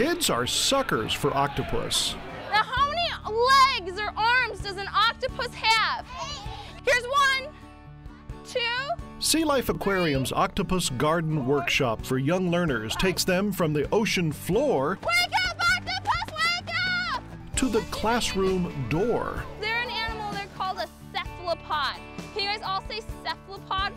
Kids are suckers for octopus. Now, how many legs or arms does an octopus have? Here's one, two. Sea Life Aquarium's Octopus Garden Workshop for young learners takes them from the ocean floor Wake up, octopus, wake up! to the classroom door. They're an animal, they're called a cephalopod. Can you guys all say cephalopod?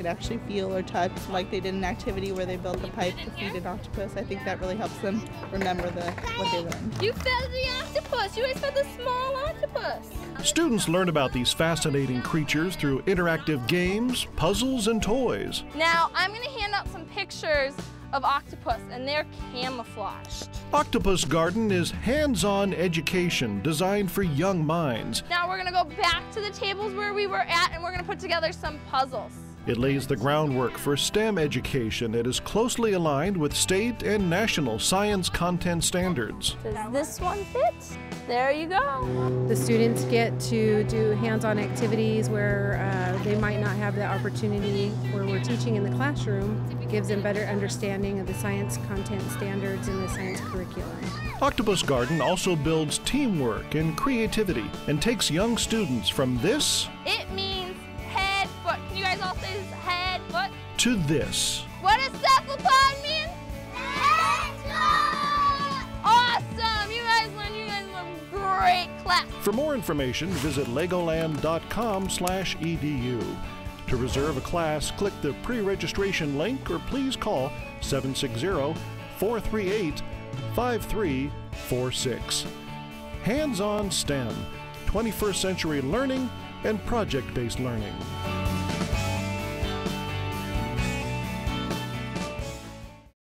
Could actually feel or touch like they did an activity where they built the pipe to feed an octopus. I think that really helps them remember the what they learned. You fed the octopus. You guys fed the small octopus. Students learn about these fascinating creatures through interactive games, puzzles, and toys. Now, I'm going to hand out some pictures of octopus, and they're camouflaged. Octopus Garden is hands on education designed for young minds. Now, we're going to go back to the tables where we were at, and we're going to put together some puzzles. It lays the groundwork for STEM education that is closely aligned with state and national science content standards. Does this one fit? There you go. The students get to do hands-on activities where uh, they might not have the opportunity where we're teaching in the classroom. It gives them better understanding of the science content standards in the science curriculum. Octopus Garden also builds teamwork and creativity and takes young students from this It means to this. What does cephalopod mean? Awesome! You guys learned. You guys great class. For more information, visit legoland.com/edu. To reserve a class, click the pre-registration link or please call 760-438-5346. Hands-on STEM, 21st century learning and project-based learning.